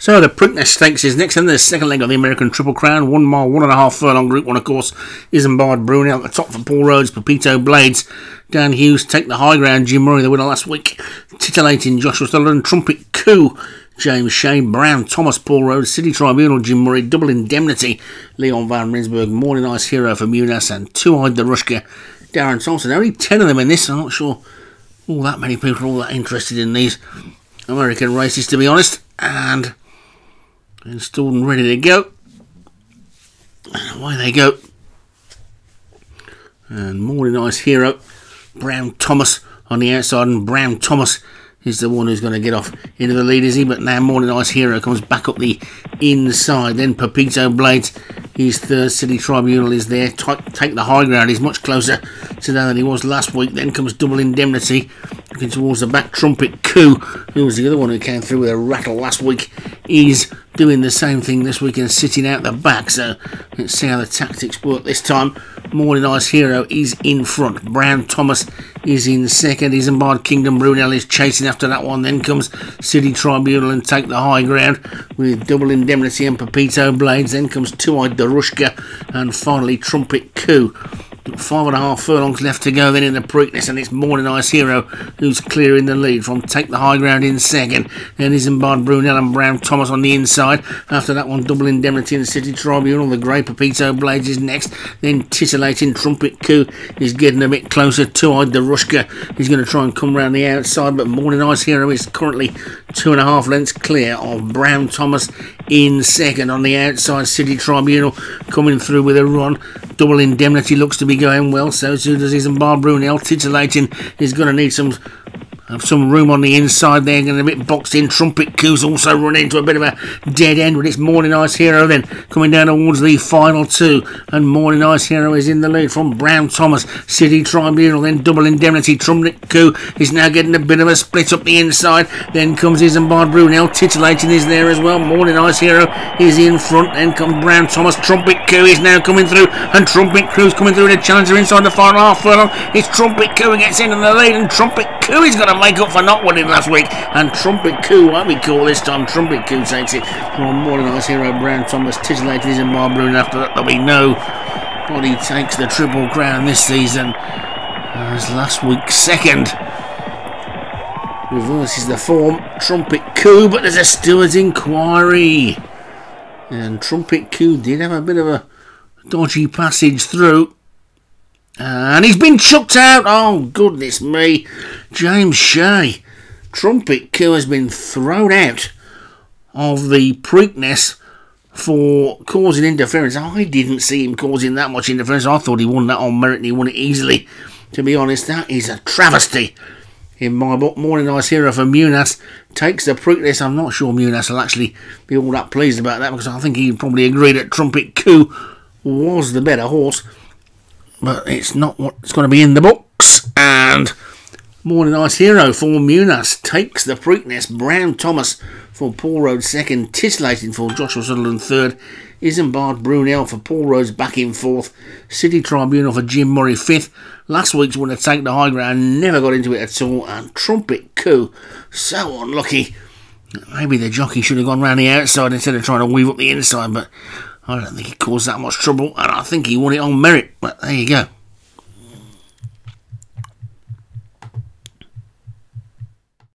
So the Preakness Stakes is next, and the second leg of the American Triple Crown. One mile, one and a half furlong group one, of course, Isambard Brunel at the top for Paul Rhodes, Pepito Blades. Dan Hughes take the high ground. Jim Murray, the winner last week. Titillating Joshua Sutherland, Trumpet Coup. James Shane Brown, Thomas Paul Rhodes, City Tribunal, Jim Murray, Double Indemnity, Leon Van Rensburg, Morning Ice Hero for Munas, and Two Eyed the Rushka, Darren Thompson. Only 10 of them in this. I'm not sure all that many people are all that interested in these American races, to be honest. And installed and ready to go. And away they go. And Morning Ice Hero, Brown Thomas on the outside, and Brown Thomas is the one who's going to get off into the lead, is he? But now Morning Ice Hero comes back up the inside. Then Pepito Blades, his third City Tribunal is there. Take the high ground. He's much closer today than he was last week. Then comes Double Indemnity, looking towards the back. Trumpet Coup, who was the other one who came through with a rattle last week, is doing the same thing this week and sitting out the back. So let's see how the tactics work this time. Morning Ice Hero is in front. Brown Thomas is in second. Isambard Kingdom Brunel is chasing after that one. Then comes City Tribunal and take the high ground with Double Indemnity and Pepito Blades. Then comes Two Eyed Darushka and finally Trumpet Coup. Five and a half furlongs left to go then in the Preakness, and it's Morning Ice Hero who's clearing the lead from Take the High Ground in second. Then Isambard Brunel and Brown Thomas on the inside. After that one, Double Indemnity in the City Tribunal. The Grey Pepito Blades is next. Then Titillating Trumpet Coup is getting a bit closer. Two Eyed the Rushka He's going to try and come round the outside, but Morning Ice Hero is currently two and a half lengths clear of Brown Thomas in second on the outside. City Tribunal coming through with a run. Double Indemnity looks to be going well, so too does Isambard Brunel. Titillating is going to need some have some room on the inside there, and a bit boxed in. Trumpet Coos also run into a bit of a dead end with its Morning Ice Hero then coming down towards the final two. And Morning Ice Hero is in the lead from Brown Thomas, City Tribunal, then Double Indemnity. Trumpet Coo is now getting a bit of a split up the inside. Then comes Isambard Brunel, titillating is there as well. Morning Ice Hero is in front. Then comes Brown Thomas. Trumpet Coo is now coming through, and Trumpet Coo's coming through the challenger inside the final half furlong. It's Trumpet Coo gets into the lead, and Trumpet Coo is going to make up for not winning last week. And Trumpet Coup, what we call this time, Trumpet Coup takes it from Morning Ice Hero Brown Thomas, titillated in Marlborough, and after that there'll be no body takes the Triple Crown this season as last week's second. Reverses the form, Trumpet Coup, but there's a steward's inquiry. And Trumpet Coup did have a bit of a dodgy passage through. And he's been chucked out. Oh, goodness me. James Shea. Trumpet Coup has been thrown out of the Preakness for causing interference. I didn't see him causing that much interference. I thought he won that on merit and he won it easily. To be honest, that is a travesty. In my book, Morning Ice Hero for Munas takes the Preakness. I'm not sure Munas will actually be all that pleased about that because I think he'd probably agree that Trumpet Coup was the better horse but it's not what's going to be in the books. And Morning Ice Hero for Munas takes the Preakness. Brown Thomas for Paul Rhodes second. Titillating for Joshua Sutherland third. Isambard Brunel for Paul Rhodes back in fourth. City Tribunal for Jim Murray fifth. Last week's winner take the high ground. Never got into it at all. And Trumpet Coup. So unlucky. Maybe the jockey should have gone round the outside instead of trying to weave up the inside, but I don't think he caused that much trouble, and I think he won it on merit. But there you go.